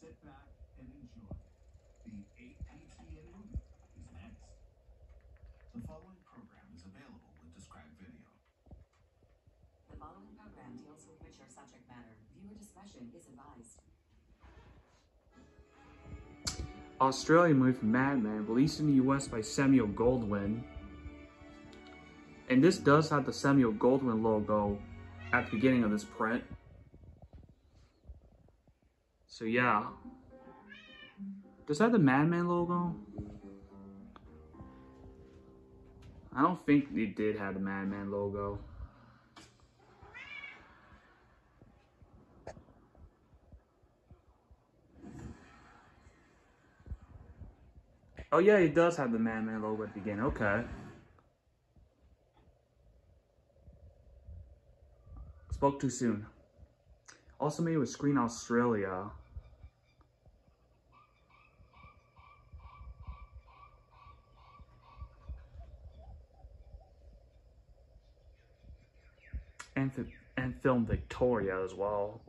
sit back and enjoy. The APTN movie is next. The following program is available with described video. The following program deals with mature subject matter. Viewer discretion is advised. Australian movie Madman, released in the US by Samuel Goldwyn. And this does have the Samuel Goldwyn logo at the beginning of this print. So yeah. Does that the Madman logo? I don't think it did have the Madman logo. Oh yeah, it does have the Madman logo at the beginning. Okay. Spoke too soon. Also made with Screen Australia. And, and Film Victoria as well.